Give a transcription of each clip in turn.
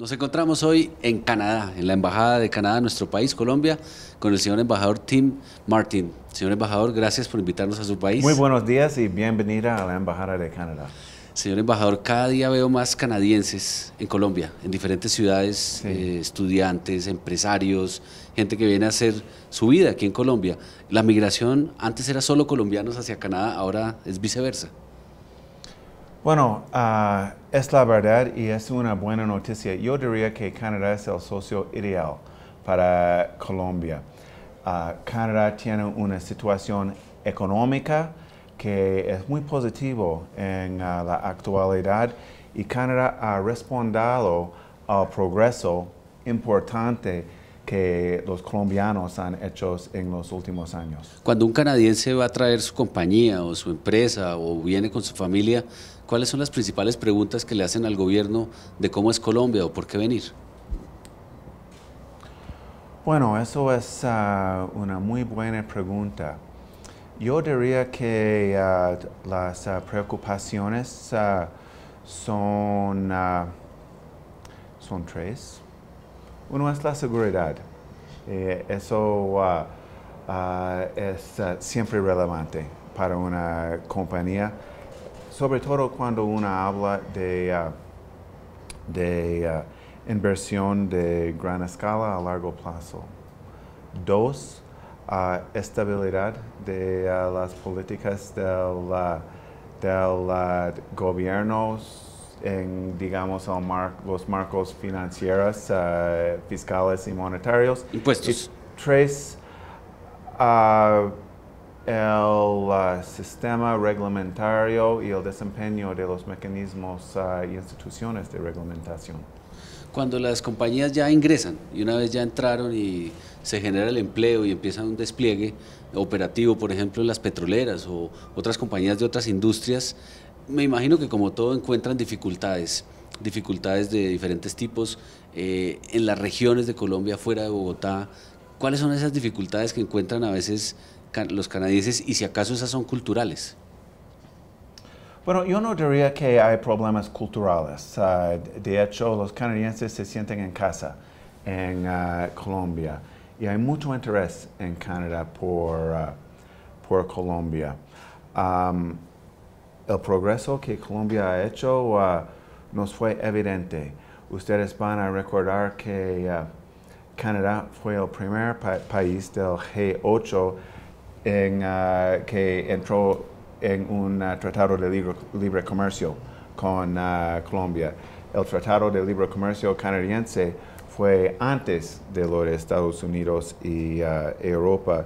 Nos encontramos hoy en Canadá, en la Embajada de Canadá, nuestro país, Colombia, con el señor embajador Tim Martin. Señor embajador, gracias por invitarnos a su país. Muy buenos días y bienvenida a la Embajada de Canadá. Señor embajador, cada día veo más canadienses en Colombia, en diferentes ciudades, eh, estudiantes, empresarios, gente que viene a hacer su vida aquí en Colombia. La migración antes era solo colombianos hacia Canadá, ahora es viceversa. Bueno, uh, es la verdad y es una buena noticia. Yo diría que Canadá es el socio ideal para Colombia. Uh, Canadá tiene una situación económica que es muy positivo en uh, la actualidad y Canadá ha respondido al progreso importante que los colombianos han hecho en los últimos años. Cuando un canadiense va a traer su compañía o su empresa o viene con su familia, ¿cuáles son las principales preguntas que le hacen al gobierno de cómo es Colombia o por qué venir? Bueno, eso es uh, una muy buena pregunta. Yo diría que uh, las uh, preocupaciones son, son tres. Uno es la seguridad. Eh, eso es siempre relevante para una compañía sobre todo cuando uno habla de, uh, de uh, inversión de gran escala a largo plazo. Dos, uh, estabilidad de las políticas del, del gobierno en, digamos, los marcos financieros, fiscales y monetarios. Impuestos. tres, el sistema reglamentario y el desempeño de los mecanismos uh, y instituciones de reglamentación. Cuando las compañías ya ingresan y una vez ya entraron y se genera el empleo y empieza un despliegue operativo, por ejemplo, en las petroleras o otras compañías de otras industrias, me imagino que como todo encuentran dificultades, dificultades de diferentes tipos eh, en las regiones de Colombia, fuera de Bogotá. ¿Cuáles son esas dificultades que encuentran a veces los canadienses y si acaso esas son culturales? Bueno, yo no diría que hay problemas culturales. Ah, de hecho, los canadienses se sienten en casa en ah, Colombia y hay mucho interés en Canadá por, ah, por Colombia. El progreso que Colombia ha hecho nos fue evidente. Ustedes van a recordar que Canadá fue el primer país del G8 en, uh, que entró en un uh, tratado de libre, comercio con uh, Colombia. El tratado de libre comercio canadiense fue antes de lo de Estados Unidos y Europa.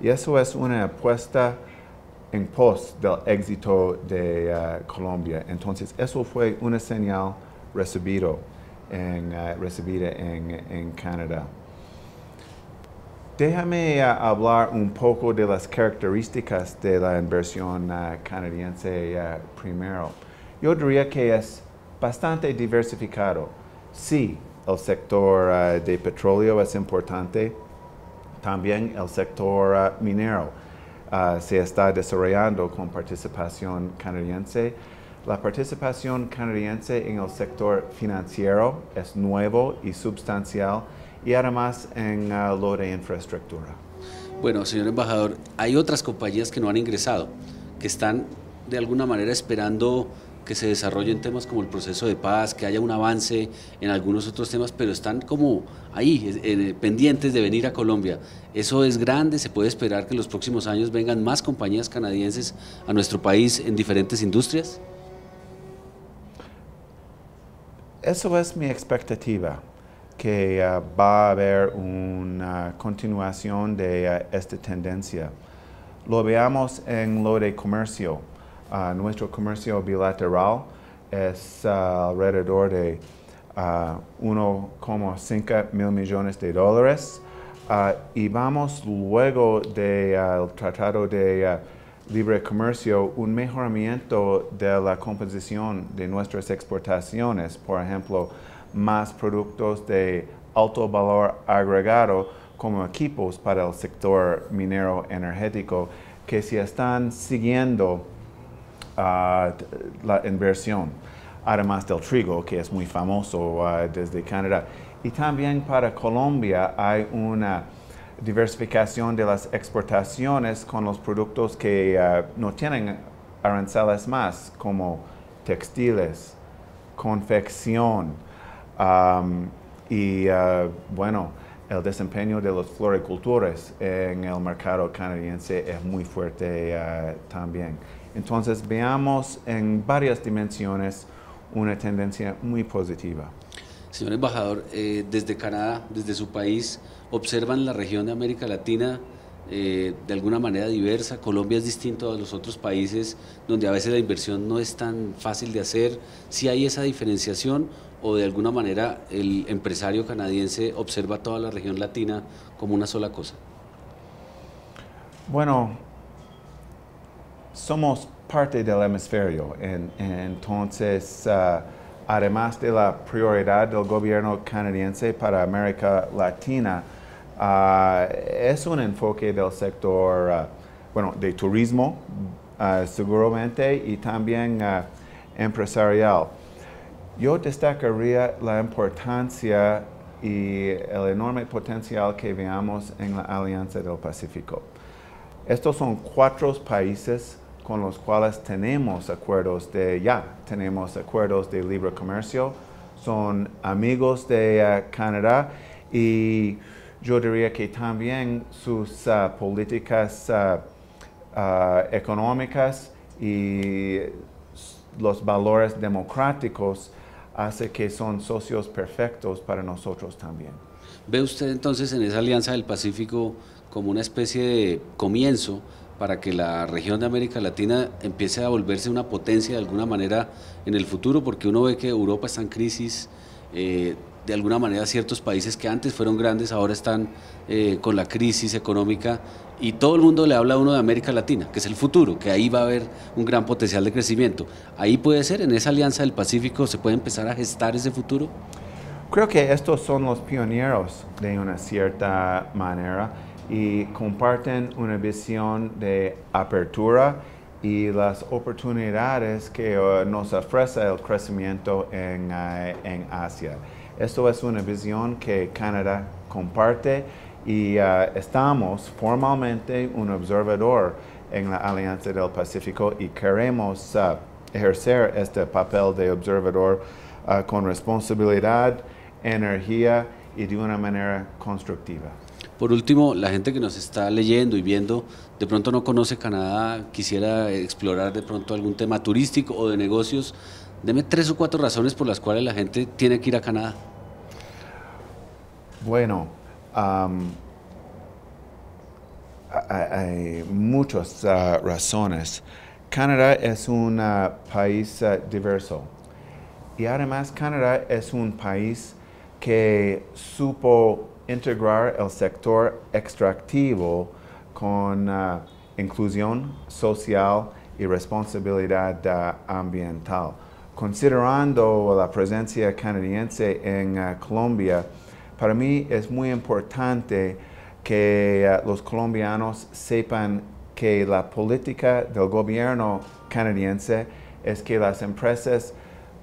Y eso es una apuesta en pos del éxito de Colombia. Entonces, eso fue una señal recibido en, recibida en, en Canadá. Déjame uh, hablar un poco de las características de la inversión canadiense primero. Yo diría que es bastante diversificado. Sí, el sector de petróleo es importante, también el sector minero se está desarrollando con participación canadiense. La participación canadiense en el sector financiero es nuevo y sustancial y además en uh, lo de infraestructura. Bueno, señor embajador, hay otras compañías que no han ingresado, que están de alguna manera esperando que se desarrollen temas como el proceso de paz, que haya un avance en algunos otros temas, pero están como ahí, pendientes de venir a Colombia. Eso es grande, se puede esperar que en los próximos años vengan más compañías canadienses a nuestro país en diferentes industrias. Eso es mi expectativa que uh, va a haber una continuación de uh, esta tendencia. Lo veamos en lo de comercio. Uh, nuestro comercio bilateral es alrededor de 1,5 mil millones de dólares. Y vamos luego del Tratado de Libre Comercio un mejoramiento de la composición de nuestras exportaciones, por ejemplo, más productos de alto valor agregado como equipos para el sector minero energético que se están siguiendo ah, la inversión. además del trigo, que es muy famoso uh, desde Canadá. Y también para Colombia hay una diversificación de las exportaciones con los productos que uh, no tienen aranceles más, como textiles, confección um, y, uh, bueno, el desempeño de los floricultores en el mercado canadiense es muy fuerte también. Entonces veamos en varias dimensiones una tendencia muy positiva. Señor embajador, eh, desde Canadá, desde su país, observan la región de América Latina eh, de alguna manera diversa. Colombia es distinto a los otros países donde a veces la inversión no es tan fácil de hacer. Si hay esa diferenciación o de alguna manera el empresario canadiense observa toda la región latina como una sola cosa. Bueno, somos parte del hemisferio. entonces, uh, además de la prioridad del gobierno canadiense para América Latina, uh, es un enfoque del sector, uh, bueno, de turismo, seguramente, y también empresarial. Yo destacaría la importancia y el enorme potencial que veamos en la Alianza del Pacífico. Estos son cuatro países con los cuales tenemos acuerdos de, ya tenemos acuerdos de libre comercio, son amigos de eh, Canadá y yo diría que también sus uh, políticas uh, económicas y los valores democráticos hace que son socios perfectos para nosotros también. ¿Ve usted entonces en esa Alianza del Pacífico como una especie de comienzo para que la región de América Latina empiece a volverse una potencia de alguna manera en el futuro, porque uno ve que Europa está en crisis, eh, de alguna manera ciertos países que antes fueron grandes ahora están eh, con la crisis económica y todo el mundo le habla a uno de América Latina, que es el futuro, que ahí va a haber un gran potencial de crecimiento. Ahí puede ser, en esa alianza del Pacífico, se puede empezar a gestar ese futuro. Creo que estos son los pioneros de una cierta manera y comparten una visión de apertura y las oportunidades que uh, nos ofrece el crecimiento en, uh, en, Asia. Esto es una visión que Canadá comparte y uh, estamos formalmente un observador en la Alianza del Pacífico y queremos ejercer este papel de observador con responsabilidad, energía y de una manera constructiva. Por último, la gente que nos está leyendo y viendo, de pronto no conoce Canadá, quisiera explorar de pronto algún tema turístico o de negocios. Deme tres o cuatro razones por las cuales la gente tiene que ir a Canadá. Bueno, hay muchas ah, razones. Canadá es un ah, país ah, diverso y además Canadá es un país que supo integrar el sector extractivo con uh, inclusión social y responsabilidad uh, ambiental. Considerando la presencia canadiense en uh, Colombia, para mí es muy importante que los colombianos sepan que la política del gobierno canadiense es que las empresas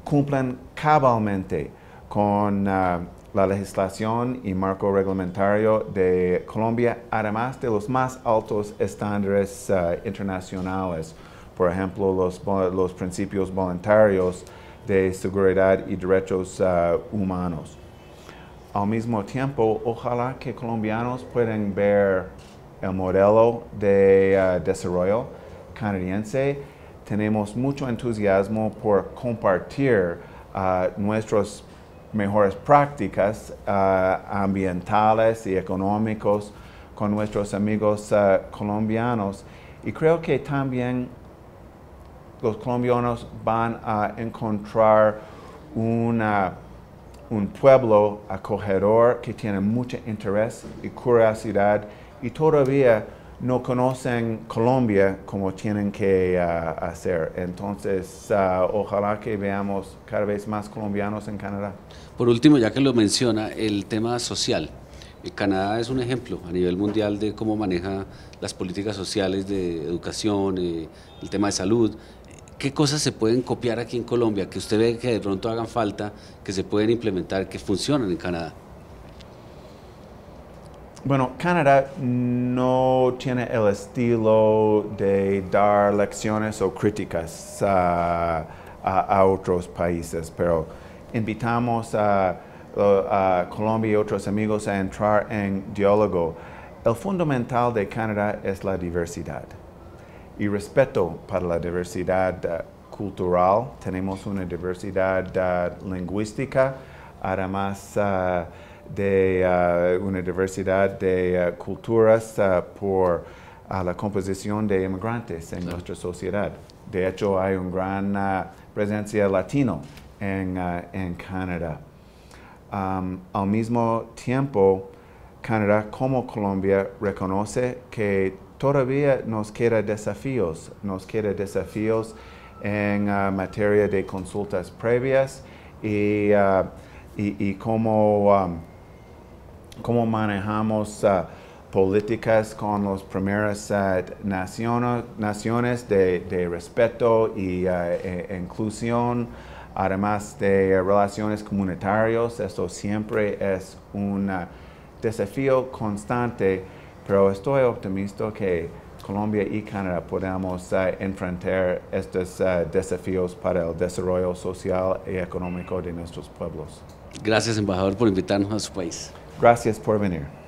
cumplan cabalmente con la legislación y marco reglamentario de Colombia, además de los más altos estándares uh, internacionales, por ejemplo, los, los, principios voluntarios de seguridad y derechos uh, humanos. Al mismo tiempo, ojalá que colombianos puedan ver el modelo de uh, desarrollo canadiense. Tenemos mucho entusiasmo por compartir nuestros mejores prácticas uh, ambientales y económicos con nuestros amigos uh, colombianos. Y creo que también los colombianos van a encontrar una, un pueblo acogedor que tiene mucho interés y curiosidad y todavía no conocen Colombia como tienen que uh, hacer. Entonces, uh, ojalá que veamos cada vez más colombianos en Canadá. Por último, ya que lo menciona, el tema social. Eh, Canadá es un ejemplo a nivel mundial de cómo maneja las políticas sociales de educación, eh, el tema de salud. ¿qué cosas se pueden copiar aquí en Colombia que usted ve que de pronto hagan falta, que se pueden implementar, que funcionan en Canadá? Bueno, Canadá no tiene el estilo de dar lecciones o críticas a, otros países, pero invitamos a, Colombia y otros amigos a entrar en diálogo. El fundamental de Canadá es la diversidad y respeto para la diversidad uh, cultural. Tenemos una diversidad uh, lingüística, además uh, de una diversidad de culturas por la composición de inmigrantes en nuestra sociedad. De hecho, hay una gran presencia latino en, en Canadá. Um, al mismo tiempo, Canadá como Colombia reconoce que todavía nos queda desafíos, nos queda desafíos en uh, materia de consultas previas y, uh, y, cómo, um, cómo, manejamos uh, políticas con las primeras naciones de, respeto y e, e inclusión, además de relaciones comunitarias. Esto siempre es un desafío constante pero estoy optimista que Colombia y Canadá podamos uh, enfrentar estos uh, desafíos para el desarrollo social y económico de nuestros pueblos. Gracias, embajador, por invitarnos a su país. Gracias por venir.